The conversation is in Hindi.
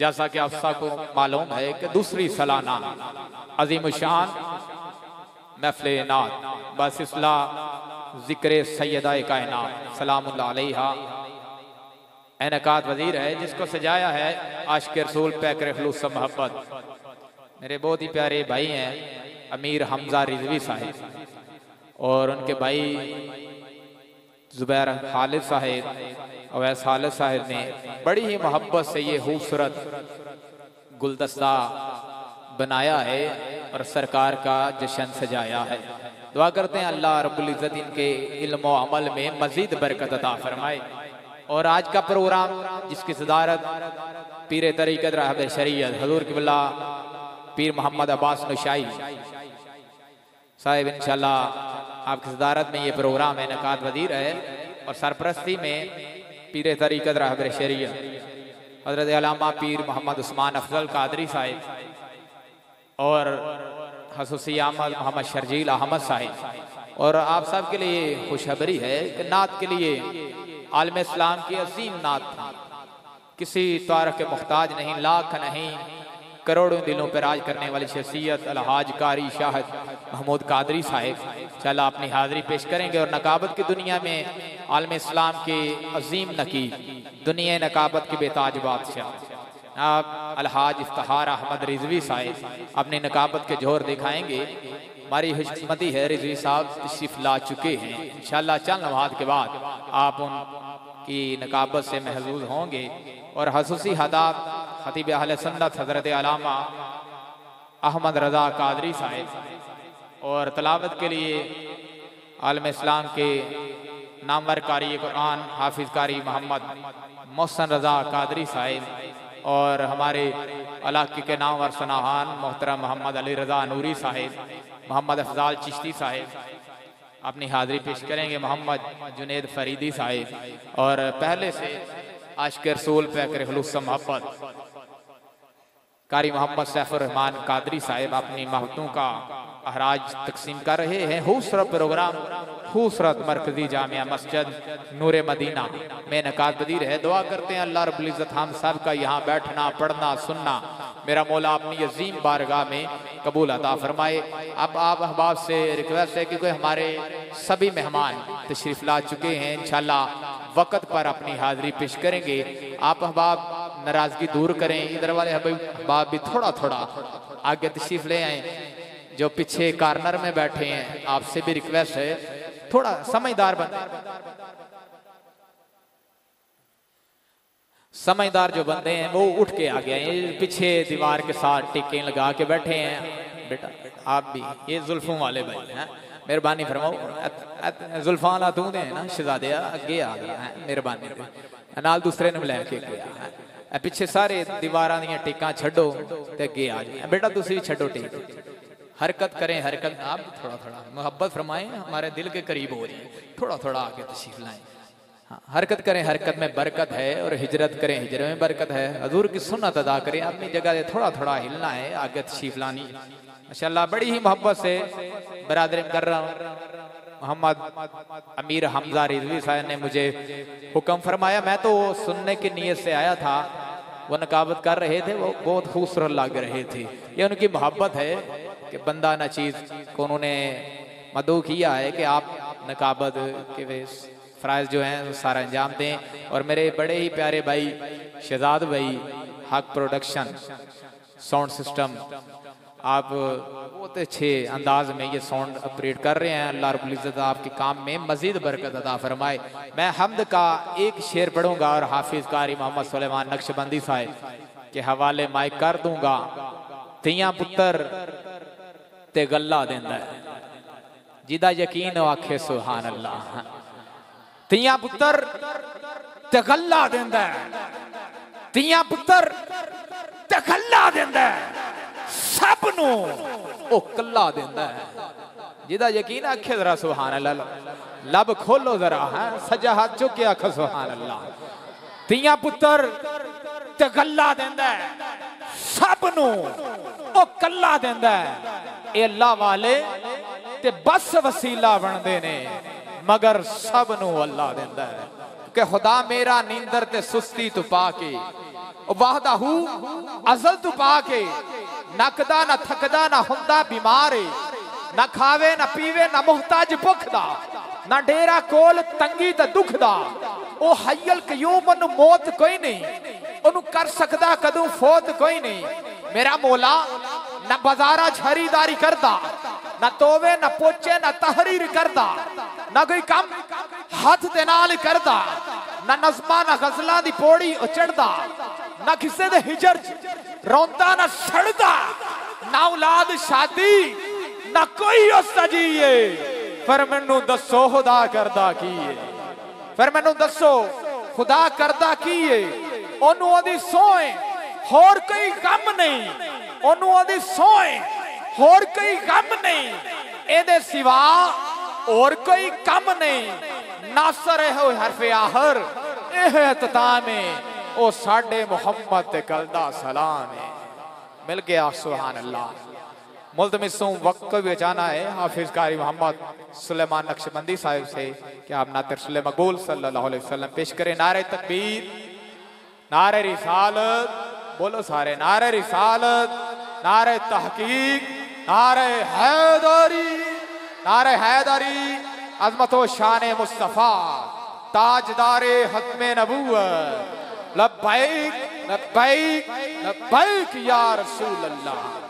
जैसा कि आप सबको मालूम है कि दूसरी सालाना अजीम शान महफिल नात, बसिसला ज़िक्र सैदा कायनात सलाम एनकात वज़ीर है, जिसको सजाया है आशिक रसूल पैकर खलूस मोहब्बत। मेरे बहुत ही प्यारे भाई हैं, अमीर हमजा रिजवी साहिब। और उनके भाई जुबैर खालिद साहिब अवैस खालिद साहिब ने बड़ी ही मोहब्बत से ये खूबसूरत गुलदस्ता बनाया है और सरकार का जश्न सजाया है। दुआ करते हैं अल्लाह रब्बुल इनके इल्म अमल में मजीद बरकत अता फरमाए। और आज का प्रोग्राम जिसकी सदारत पीर तरीक़त रहब शरीयत हजूर किबला पीर मोहम्मद अब्बास नशाई साहिब इनशाला आपकी सदारत में ये प्रोग्राम है, नकात वज़ीर है और सरप्रस्ती में पीर तरीक़त रहब शरीयत, हज़रत अलामा पीर मोहम्मद उस्मान अफजल कादरी साहिब और हसूसी अहमद मोहम्मद शर्जील अहमद साहिब। और आप सब के लिए खुशखबरी है कि नात के लिए आलम इस्लाम की अजीम नात थी। किसी तारक के मुख्ताज नहीं, लाख नहीं करोड़ों दिलों पर राज करने वाली शख्सियत अलहाज कारी शाहद महमूद कादरी साहिब। चला अपनी हाजिरी पेश करेंगे और नकाबत की दुनिया में, आलम इस्लाम के अजीम नकी दुनिया नकाबत के बेताज बादशाह। आप अलहाज इफ्तार अहमद रिजवी साहिब अपनी नकाबत के ज़ोर दिखाएँगे। हमारी हिस्मती है, रिजवी साहब तशरीफ़ ला चुके हैं। इंशाल्लाह चंद नवाद के बाद आप उनकी नकाबत से महजूज होंगे। और हसूसी हदाब खतीब अहल सन्नत हज़रत अलामा अहमद रजा कादरी साहिब। और तलावत के लिए आलम इस्लाम के नामवर कारी कुरान हाफिज कारी मोहम्मद मोहसन रजा कादरी साहिब और हमारे इलाके के नामवर सनाहान मोहतरम मोहम्मद अली रजा नूरी साहिब, मोहम्मद अफजाल चिश्ती साहिब। अपनी हाजिरी पेश करेंगे मोहम्मद जुनेद फरीदी साहिब। और पहले से आशिक रसूल पैकर मोहब्बत। कारी मोहम्मद सैफुर रहमान कादरी साहिब, अपनी महतों का अहराज तकसीम कर रहे हैं। खूबसूरत प्रोग्राम, खूबसूरत मरकजी जामिया मस्जिद, नूर मदीना। में नकात बदीर है। दुआ करते हैं अल्लाह रबुल्ज़त हम सब का यहाँ बैठना, पढ़ना, सुनना। मेरा मौला अपनी अजीम बारगाह में कबूल अता फरमाए। अब आप अहबाब से रिक्वेस्ट है क्योंकि हमारे सभी मेहमान तशरीफ़ ला चुके हैं। इंशाल्लाह वक़्त पर अपनी हाजिरी पेश करेंगे। आप अहबाब नाराज़गी दूर करें। इधर वाले बाप भी थोड़ा थोड़ा आगे तशरीफ़ ले आए। जो पीछे कार्नर में बैठे हैं, आपसे भी रिक्वेस्ट है, थोड़ा समझदार बने। समझदार जो बंदे हैं, वो उठ के आ गए पीछे दीवार के साथ टिके लगा के बैठे हैं। बेटा, आप भी, ये जुल्फों वाले भाई हैं, मेहरबानी फरमाओ। जुल्फान तू दे ना, शहजादे अगे आ गया है, मेहरबानी। नाल दूसरे ने लैके गया है। पिछे सारे दीवार टिका छो अगे आ जाए बेटा तुम छो टिक। हरकत करें हरकत आप थोड़ा थोड़ा मोहब्बत फरमाएँ हमारे दिल के करीब हो रही है थोड़ा थोड़ा आगे तशीफ लाएँ। हाँ, हरकत करें हरकत में बरकत है और हिजरत करें हिजरत में बरकत है। हजूर की सुन्नत अदा करें अपनी जगह से थोड़ा थोड़ा हिलना है आगे तशीफ लानी। माशा बड़ी ही मोहब्बत से बरदरी कर रहा हूँ। मोहम्मद अमीर हमजा रिजवी साहब ने मुझे हुक्म फरमाया, मैं तो सुनने की नीयत से आया था। वो नकाबत कर रहे थे, वो बहुत खूबसूरत लग रहे थे। ये उनकी मोहब्बत है कि बंदा न चीज़ को उन्होंने मदू किया है कि आप नकाबत के फ़राइज जो हैं सारा अंजाम दें। और मेरे बड़े ही प्यारे भाई शहजाद भाई, हक प्रोडक्शन, साउंड सिस्टम आप बहुत अच्छे अंदाज में ये साउंड ऑपरेट कर रहे हैं। अल्लाह रबुल्ज़त आपके काम में मजीद बरकत अदा फरमाए। मैं हमद का एक शेर पढ़ूँगा और हाफिज कारी मोहम्मद सलेमान नक्शबंदी साहब के हवाले माइक कर दूँगा। तिया पुत्र ते गला देंदा है। जिदा यकीन आखे सुहान अल्लाह तिया पुत्र ते गला देंदा है। तिया पुत्र ते गला देंदा है कला देंदा है। जिदा यकीन आखे जरा सुहान अल लब खोलो जरा, है, सजा हाथ चुके आख सुहान अल्लाह तिया पुत्र गला देंदा है। सब कला देंदा है। अल्लाह वाले ते बस वसीला बनते ने, मगर सब अल्लाह देंदा है। के खुदा मेरा नींदर ते सुस्ती तुपा के वाहू असल तू पा के ਨੱਕਦਾ ਨਾ ਥੱਕਦਾ ਨਾ ਹੁੰਦਾ ਬਿਮਾਰ ਏ ਨਾ ਖਾਵੇ ਨਾ ਪੀਵੇ ਨਾ ਮੁਹਤਾਜ ਭੁੱਖ ਦਾ ਨਾ ਡੇਰਾ ਕੋਲ ਤੰਗੀ ਤੇ ਦੁੱਖ ਦਾ ਉਹ ਹਯਲ ਕਯੂਮ ਨੂੰ ਮੌਤ ਕੋਈ ਨਹੀਂ ਉਹਨੂੰ ਕਰ ਸਕਦਾ ਕਦੋਂ ਫੌਤ ਕੋਈ ਨਹੀਂ ਮੇਰਾ ਮੌਲਾ ਨਾ ਬਾਜ਼ਾਰਾਂ 'ਚ ਖਰੀਦਾਰੀ ਕਰਦਾ ਨਾ ਤੋਵੇ ਨਾ ਪੋਚੇ ਨਾ ਤਹਰੀਰ ਕਰਦਾ ਨਾ ਕੋਈ ਕੰਮ ਹੱਥ ਦੇ ਨਾਲ ਕਰਦਾ ਨਾ ਨਜ਼ਮਾਂ ਨਾ ਗਜ਼ਲਾਂ ਦੀ ਪੌੜੀ ਉਚੜਦਾ ਨਾ ਕਿਸੇ ਦੇ ਹਿਜਰ रोंदा ना सड़दा। ना औलाद शादी। ना कोई उस जीए फिर मैनू दसो खुदा करदा की है फिर मैनू दसो खुदा करदा की है ओनू ओदी सोए, होर कोई गम नहीं। ओनू ओदी सोए, होर कोई गम नहीं। एदे सिवा और कोई कम नहीं। नासर है हरफे आहर यह तता में। ਉਹ ਸਾਡੇ ਮੁਹੰਮਦ ਤੇ ਕਲ ਦਾ ਸਲਾਮ ਹੈ मिल गया सुबहान अल्लाह मुलतमिसों वक्त भी जाना है हाफिज कारी मोहम्मद सुलेमान नक्शबंदी साहिब से कि आप नातर सुले मकबूल सल्लल्लाहु अलैहि वसल्लम पेश करें नारे तकबीर नारे रिसालत बोलो सारे नारे रिसालत नारे तहकीक नारे हैदरी नारे हैदरी अजमत शान मुस्तफ़ा ताजदार हतम नबूत लब्बैक लब्बैक लब्बैक या रसूल अल्लाह